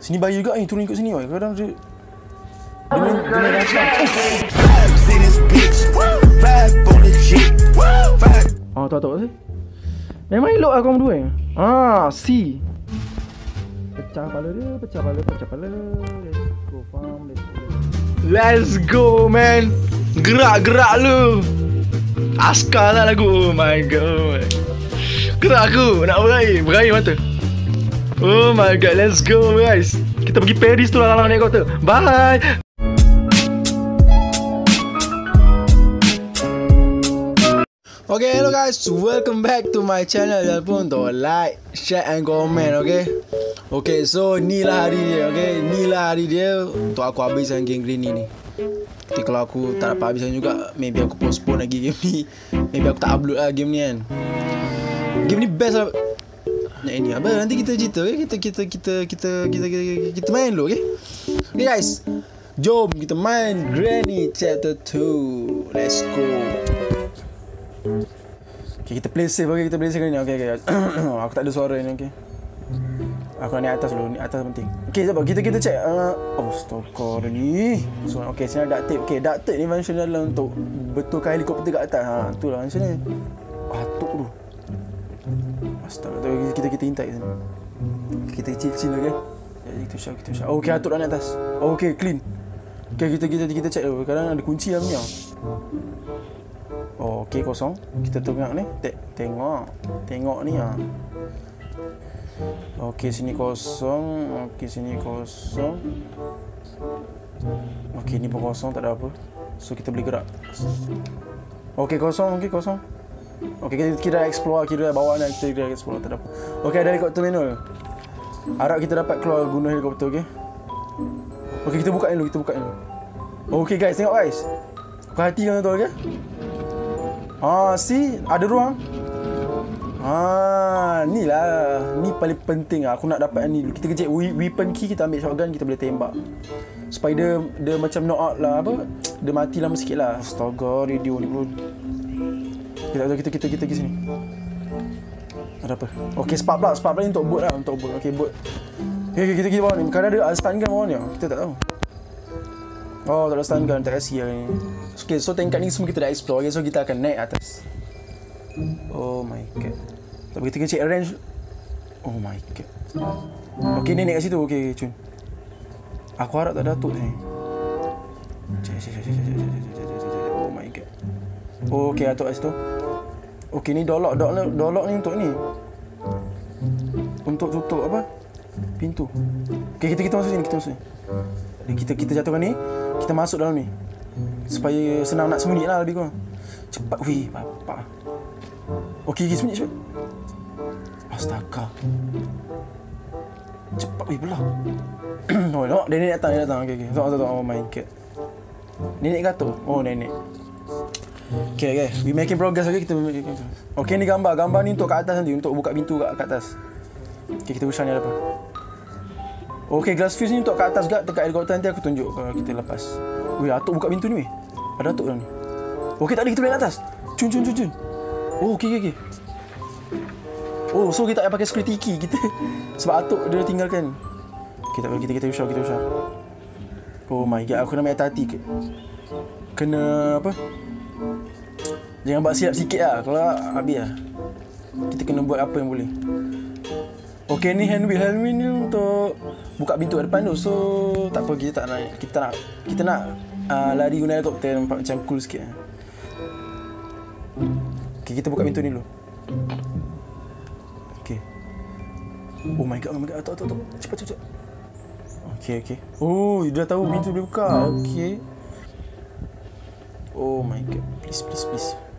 Sini bahaya juga ni turun ikut sini oi. Kadang dia dengan dengan rasa. Oh, tahu tahu sih. Memang elok aku berdua. eh. Ah, C. Pecah kepala dia, pecah kepala, pecah kepala. Let's go, fam. Let's go. Let's go, man. Gerak-gerak lu. Askar lah lagu. Oh my god. Gerak aku. Nak berair. Berair mata. Oh my god. Let's go, guys. Kita pergi Paris tu lah kalau naik kota. Bye. Okay, hello guys. Welcome back to my channel. Jangan lupa untuk like, share and comment, okay? Okay, so ni lah hari dia, okay? Ni lah hari dia untuk aku habiskan game green ni. Tapi kalau aku tak dapat habiskan juga, maybe aku postpone lagi game ni. Maybe aku tak upload lah game ni kan. Game ni best lah. Nak ini apa? Nanti kita cerita, okay? Kita kita kita kita kita kita, kita, kita main dulu, okay? Okay guys. Jom kita main Granny Chapter 2. Let's go. Okay, kita play safe okay, kita play safe ni. Okay, okay. aku tak ada suara ni, okay. Aku nak naik atas dulu, ni atas penting. Okay, sebab kita kita check. Uh, oh, stokor ni. So, okay, sini ada tape. Okay, duct tape ni function adalah untuk betulkan helikopter kat atas. Ha, tu lah function ni. Batuk tu. Astaga, tu kita kita intai sini. Kita chill-chill okay. Jadi kita shot, kita. Oh, okay, atuk dah naik atas. Okay, clean. Okay, kita kita kita check dulu. Kadang ada kunci dalam ni. Oh, okey kosong. Kita tengok ni. Tek, tengok. Tengok ni ah. Okey, sini kosong. Okey, sini kosong. Okey, ni pun kosong, tak ada apa. So kita boleh gerak. Okey, kosong, okey kosong. Okey, kita kita dah explore, kita dah bawa nak kita dah explore, apa. Okey, ada helikopter manual. Harap kita dapat keluar guna helikopter, okey. Okey, kita buka dulu, kita buka dulu. Okey guys, tengok guys. Perhatikan tu, okey. Ah, see, ada ruang. Ah, ni lah. Ni paling penting lah. Aku nak dapat ni dulu. Kita kejap we- weapon key, kita ambil shotgun, kita boleh tembak. Supaya dia, dia macam knock out lah apa. Dia mati lama sikit lah. Astaga, radio ni bro. Kita, kita, kita, kita, kita pergi sini. Ada apa? Okay, spark plug. Spark plug ni untuk boat lah. Untuk boat. Okay, boat. Okay, okay, kita pergi bawah ni. Kadang ada stun gun bawah ni. oh. Kita tak tahu. Oh, tak ada stun gun. Tak kasi lah ni. Okay, so tingkat ni semua kita dah explore. Okay, so kita akan naik atas. Oh my god. Tapi kita kena check range. Oh my god. Okay, ni naik kat situ. Okay, cun. Aku harap tak datuk ni. Cek, cek, cek, cek, cek, cek, cek, cek, cek, cek, cek. Oh my god. Oh, okay, datuk kat situ. Okay, ni dolok. Dolok, dolok ni untuk ni. Untuk tutup apa? Pintu. Okay, kita kita masuk sini. Kita masuk. Ni kita kita jatuhkan ni. Kita masuk dalam ni. Supaya senang nak sembunyi lah lebih kurang. Cepat. Wih, bapak. Okey, okay, sembunyi cepat. Astaga. Cepat, wih, belah. oh. Dia nenek datang, dia datang. Okey, okey. Tengok, tengok. Oh my god. Nenek kata. Oh, nenek. Okay, okay. We making progress, okay? Kita making progress. Okay, ni gambar. Gambar ni untuk kat atas nanti. Untuk buka pintu kat, kat atas. Okay, kita usah ni ada apa. Okay, glass fuse ni untuk kat atas gak dekat helikopter nanti aku tunjuk kalau kita lepas. Weh, Atuk buka pintu ni weh. Ada Atuk dalam ni. Okay, tak ada kita naik atas. Cun, cun, cun, cun. Oh, okay, okay, okay. Oh, so kita tak pakai security key kita. Sebab Atuk dia tinggalkan. Okay, tak apa. Kita, kita usah, kita usah. Oh my god, aku nak ambil hati ke. Kena apa? Jangan buat silap sikit lah. Kalau habis lah. Kita kena buat apa yang boleh. Okay ni hand wheel Hand wheel ni untuk Buka pintu depan tu. So tak apa kita tak nak Kita nak Kita nak uh, Lari guna helikopter Nampak macam cool sikit. Okay kita buka pintu ni dulu. Okay Oh my god Oh my god. Atuk atuk atuk Cepat cepat cepat. Okay okay Oh dia dah tahu pintu boleh buka. Okay Oh my god. Please please please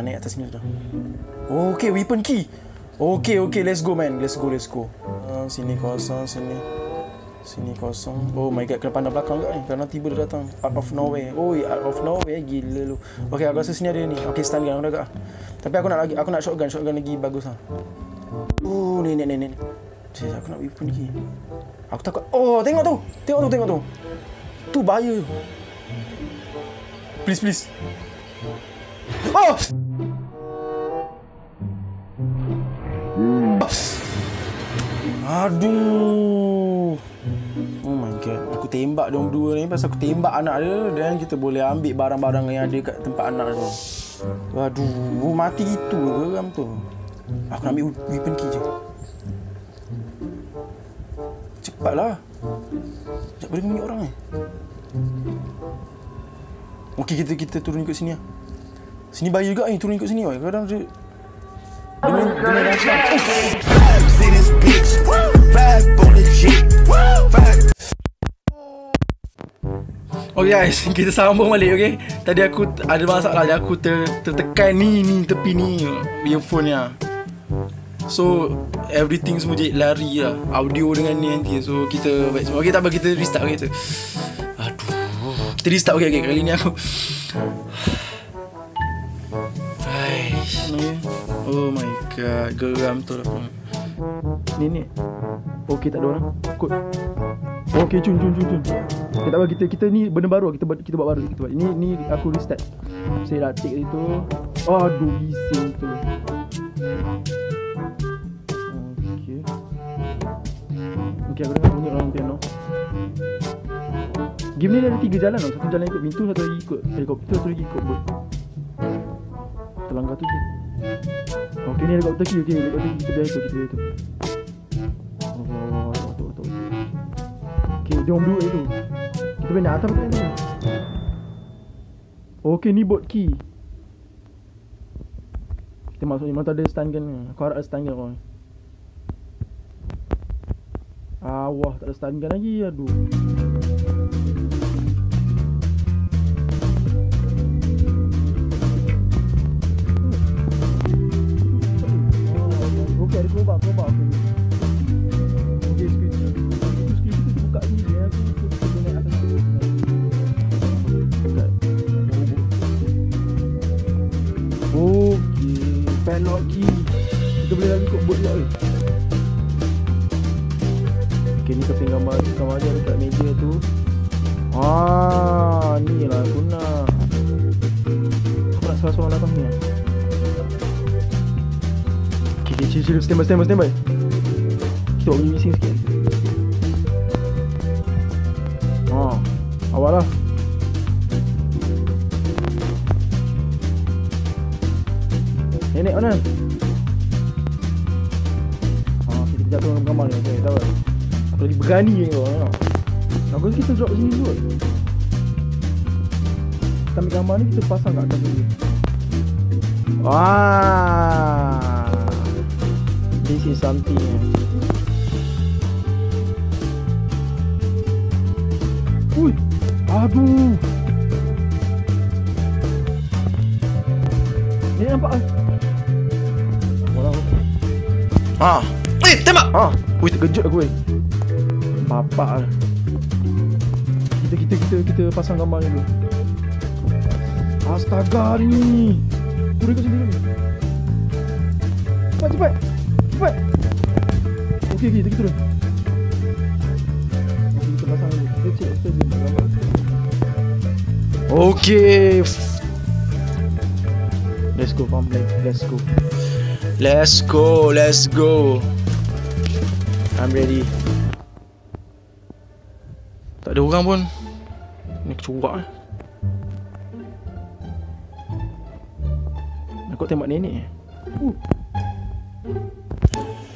Jangan naik atas sini sudah. Okay, weapon key. Okay, okay, let's go man. Let's go, let's go. Uh, sini kosong, sini. Sini kosong. Oh my god, kena pandang belakang juga ni. Kerana tiba dia datang. Out of nowhere. Oh, out of nowhere. Gila lu. Okay, aku rasa sini ada ni. Okay, stun gun. Aku Tapi aku nak lagi, aku nak shotgun. Shotgun lagi bagus lah. Oh, ni, ni, ni, ni. Cik, aku nak weapon lagi. Aku takut. Oh, tengok tu. Tengok tu, tengok tu. Tu bahaya. Please, please. Oh! Aduh. Oh my god. Aku tembak dia berdua ni pasal aku tembak anak dia dan kita boleh ambil barang-barang yang ada kat tempat anak tu. Aduh, mati gitu ke geram tu. Aku nak ambil weapon key je. Cepatlah. Sekejap boleh minyak orang ni. Okey kita kita turun ikut sini lah. Sini bahaya juga ni turun ikut sini. oi. Kadang dia dia dia this bitch. Vibe on the. Vibe. Okay guys, kita sambung balik okay. Tadi aku ada masalah jadi aku ter, tertekan ni ni tepi ni earphone nya. So everything semua jadi lari lah Audio dengan ni nanti So kita baik semua Okay tak apa kita restart okay, kita Aduh Kita restart okay, okay Kali ni aku Oh my god Geram tu lah Ni ni Okay tak ada orang Kod Okay cun cun cun cun Okay tak apa kita kita ni benda baru kita kita buat baru kita buat. Ini ni aku restart. Saya dah take itu. Aduh bising tu. Okay. Okay aku dengar bunyi orang piano. Game ni ada tiga jalan tau. Satu jalan ikut pintu, satu lagi ikut helikopter, satu lagi ikut boat. Terlanggar tu je. Okay ni helikopter key. Okay helikopter key kita biar ikut kita biar ikut. Oh, betul betul. Okay, dia orang duduk itu. Kita naik atas betul ni. Okay, ni bot key. Kita masuk ni, mana tak ada stun gun. Aku harap ada stun gun kau. Ah, wah, tak ada stun gun lagi. Aduh. Okay, ada crowbar, crowbar. Okay. Okay, screen. Itu screen kita buka sini ya. Kita kita naik atas tu. Buka. Okay, padlock key. Kita boleh lagi ikut bot juga ke? Okay, ni keping gambar dia dekat meja tu. Ah, ni lah aku nak. Aku nak salah seorang datang ni lah. Okay, chill, chill, stand by, stand by, stand by. Kita buat bising sikit. Ha, awal lah. Nenek mana? Ha, kita kejap turun gambar ni. Okay, tak? Aku lagi berani ni kau. Aku rasa kita drop sini dulu. Kita ambil gambar ni, kita pasang kat atas dulu. Wah. This is something. eh. Ui. Aduh. Ni nampak ah. Walau. Ha. Eh, tembak. Ha. Ui, terkejut aku weh. Bapak lah. Kita kita kita kita pasang gambar ni dulu. Astaga ni. Turun kat sini dulu. Cepat cepat. Cepat. Okey okey kita turun. Okey kita pasang dulu. Kita cek space dulu gambar. Okey. Let's go, Pam. Let's go. Let's go, let's go. I'm ready. Tak ada orang pun. Ni kecuak eh. Aku tembak nenek eh. Uh.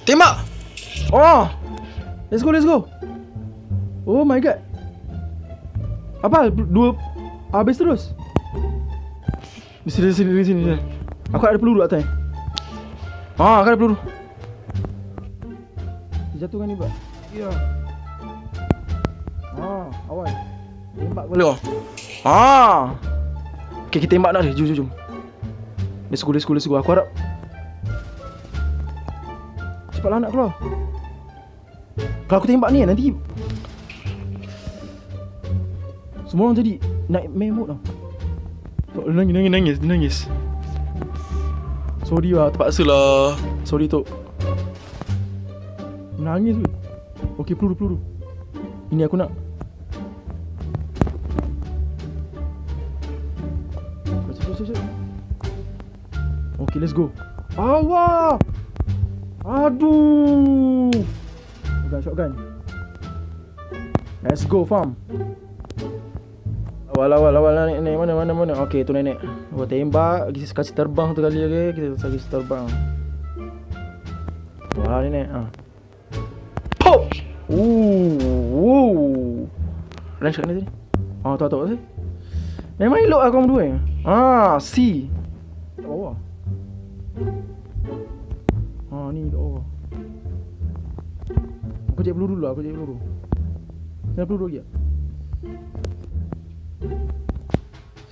Tembak! Oh! Let's go, let's go. Oh my god. Apa? Dua habis terus. Di sini, di sini, di sini. sini. Aku ada peluru atas. Ah, aku ada peluru. Jatuhkan ni, Pak. Ya. Ah, awal. Tembak oh. Ah. Okay, kita tembak dia. Jom, jom, jom. Let's go, let's go, let's go. Aku harap Cepatlah nak keluar. Kalau aku tembak ni nanti Semua orang jadi Naik mode tau. Boleh nangis, nangis, nangis, nangis. Sorry lah, terpaksa lah. Sorry Tok. Nangis weh Okay, peluru, peluru. Ini aku nak. Okay, let's go. Allah Aduh Shotgun, shotgun. Let's go, fam. Awal, awal, awal nenek, nenek. Mana, mana, mana. Okay, tu nenek. Gua tembak. Kita kasih terbang tu kali, okay. Kita kasih terbang. Wah, nenek. Ha. Pop! Ooh, ooh. Range kat tadi? Oh, tahu, tahu. Memang elok lah korang berdua. Ah, C. Bawah. Ah, ni kat bawah. Aku cek peluru dulu, aku cek peluru. Sini peluru lagi tak?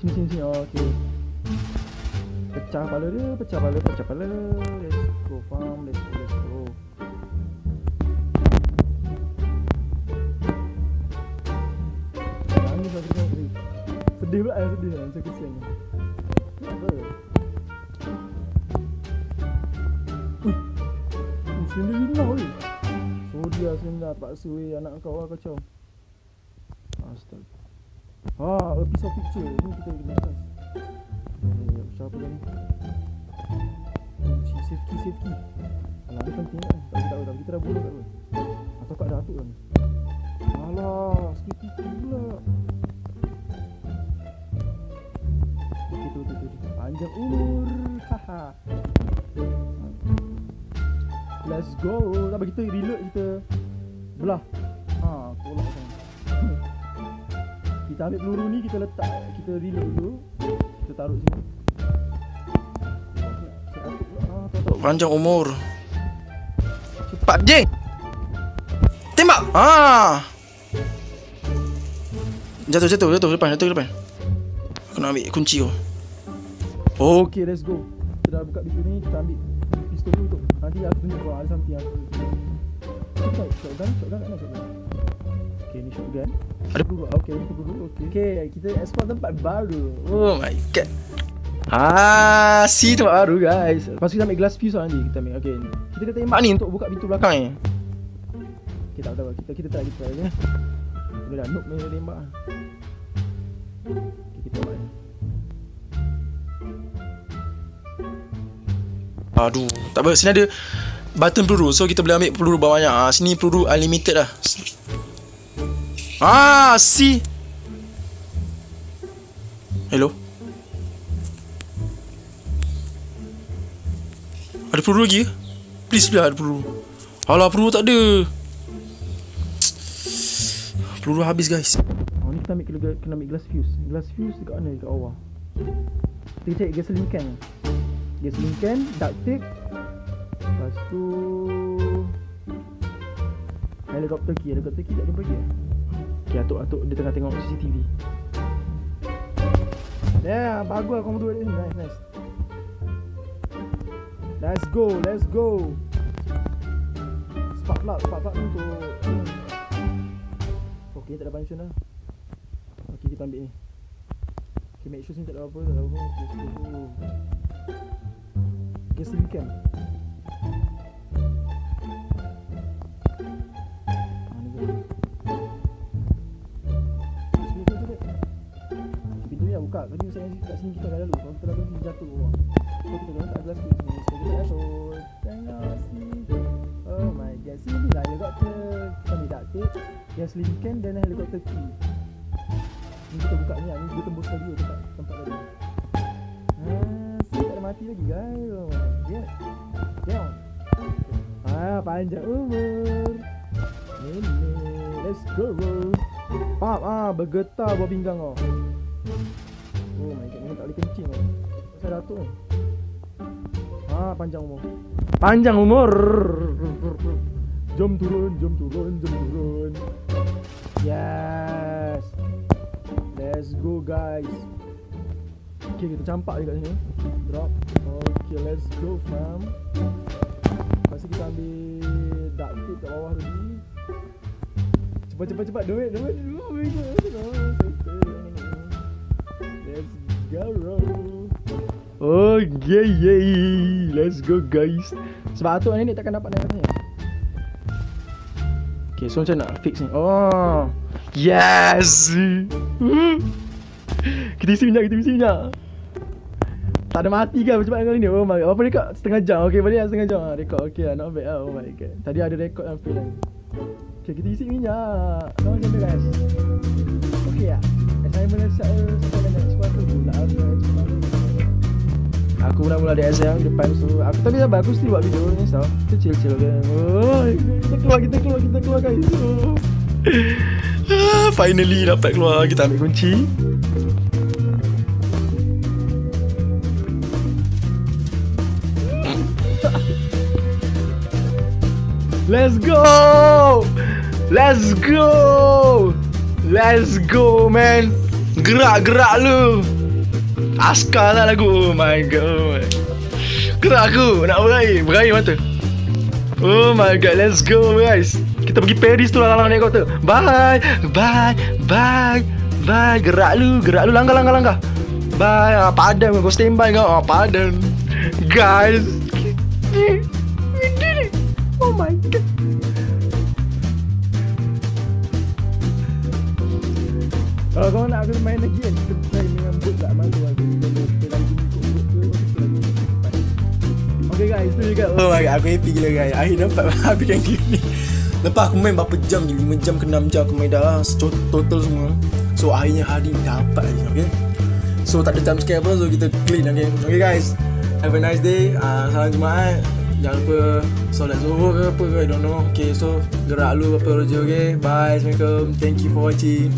Sini, sini, sini. Oh, okay. Pecah kepala dia, pecah kepala, pecah kepala. Let's go, fam. Let's go, let's go. Tadi. Sedih pula saya sedih lah, macam kesian. Kenapa? Oh dia sebenarnya paksa weh anak kau lah kacau. Astaga. Ah, a piece of picture. Ni kita kena atas. Eh, siapa lagi? Si save key, save key. Alah, dia penting kan? Tak tahu, tahu. Kita dah bunuh tak tahu. Atau kat datuk kan? Alah, skip itu pula. Okey, tu, tu, tu, tu. Panjang umur. Haha. Let's go. Tak kita reload kita belah. Ha, tolak kan. kita ambil peluru ni, kita letak, kita reload dulu. Kita taruh sini. Panjang umur. Cepat je. Tembak. Ah. Jatuh jatuh jatuh depan jatuh depan. Aku nak ambil kunci kau. Oh, okay, let's go. Kita dah buka pintu ni, kita ambil pistol dulu tu. Nanti aku tunjuk kau ada something aku. Kita shotgun, shotgun kat mana shotgun? Okay, ni shotgun. Ada peluru. Ah, Okay, ni peluru. Okay. Okay, kita explore tempat baru. Oh my god. Ah, si tempat baru guys. Lepas kita ambil glass fuse lah nanti kita ambil. Okay, kita kena tembak ni untuk buka pintu belakang. Ni. Okay, tak tahu. Kita kita try, kita try je. Kita dah noob main tembak. Okay, kita tembak ni. Aduh, tak apa. Sini ada button peluru. So kita boleh ambil peluru banyak. Ah, sini peluru unlimited lah. Ah, si. Hello. Ada peluru lagi? Please lah ada peluru. Alah peluru tak ada. Peluru habis guys. Oh, ni kita ambil kena, ambil glass fuse. Glass fuse dekat mana? Dekat bawah. Kita cek gasoline can. Gasoline can, duct tape. Lepas tu... Helikopter key. Helikopter key tak jumpa lagi. Okay, atuk, atuk. Dia tengah tengok CCTV. Yeah, bagus kau berdua ni. Nice, nice. Let's go, let's go. Spark plug, spark plug ni untuk... Okay, tak ada function lah. Okay, kita ambil ni. Okay, make sure sini tak ada apa, tak ada apa. Okay, so... Guess buka. Tadi saya kat sini kita dah lalu. Kalau kita dah berhenti jatuh bawah. So, kita dah letak gelas tu sini. So, kita sini. Oh my god. Sini lah helikopter. Kita ambil duct tape. Gas can dan helikopter key. Ni kita buka ni lah. Ni dia tembus tadi tempat, tempat tadi. Ah, sini tak ada mati lagi guys. Oh my god. Down. Ah, panjang umur. Nenek. Let's go. Faham? Ah, bergetar buah pinggang kau. Oh my god. Ni tak boleh kencing kau. Pasal datuk ni. Ah, panjang umur. Panjang umur. Jom turun, jom turun, jom turun. Yes. Let's go guys. Okay, kita campak je kat sini. Drop. Okay, let's go fam. Lepas tu kita ambil duct tape kat bawah tadi. Cepat, cepat, cepat. Do it, do it. Oh my god. Oh, yeah, yeah. Let's go, guys. Sebab atuk ni takkan dapat naik atas ni. Okay, so macam nak fix ni. Oh. Yes. Kita isi minyak, kita isi minyak. Tak ada mati kan macam mana ni? Oh my god. Apa rekod? Setengah jam. Okay, balik lah setengah jam. Ah, rekod. Okay lah, not bad lah. Oh my god. Tadi ada rekod yang fail lagi. Okay, kita isi minyak. Kau macam mana guys? Okay ya? Assignment siap sampai sekolah tu pula aku ni. Mula-mula ada exam depan so aku tapi sabar aku still buat video ni so kita chill chill kan. Oh, kita keluar kita keluar kita keluar guys. Oh. Ah, Finally dapat keluar Kita ambil kunci Let's go! Let's go! Let's go man. Gerak-gerak lu. Askar lah lagu. Oh my god. Gerak aku. Nak berair. Berair mata. Oh my god. Let's go guys. Kita pergi Paris tu lah Langgar naik kota Bye. Bye. Bye. Bye. Gerak lu. Gerak lu. Langgar langgar langgar. Bye. Ah, Padan kau standby kau. Ah, Padan Guys. Oh my god Kalau kau nak aku main lagi kan Kita try dengan boot tak malu lah. Jadi kalau kita lagi ikut Kita lagi Okay guys tu juga. Oh my god aku happy gila guys. Akhir dapat habiskan game ni. Lepas aku main berapa jam ni? 5 jam ke 6 jam aku main dah. So- Total semua. So akhirnya hari ni dapat lagi okay? So tak ada jam scare apa So kita clean okay? Okay guys. Have a nice day. Uh, Salam Jumaat. Jangan lupa Solat Zuhur ke apa ke I don't know. Okay so Gerak lu apa kerja okay? Bye Assalamualaikum. Thank you for watching